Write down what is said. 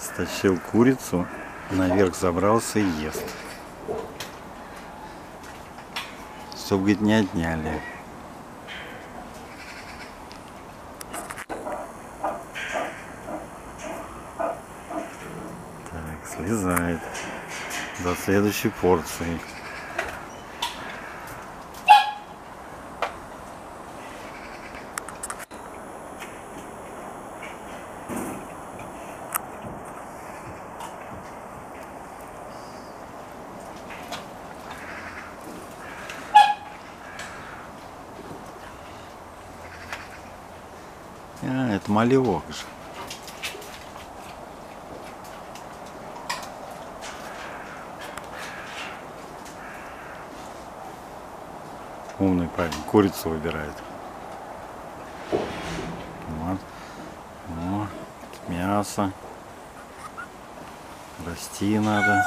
Стащил курицу, наверх забрался и ест. Чтоб, говорит, не отняли. Так, слезает. До следующей порции. А, это малевок же. Умный парень, курицу выбирает. Вот. О, мясо. Расти надо.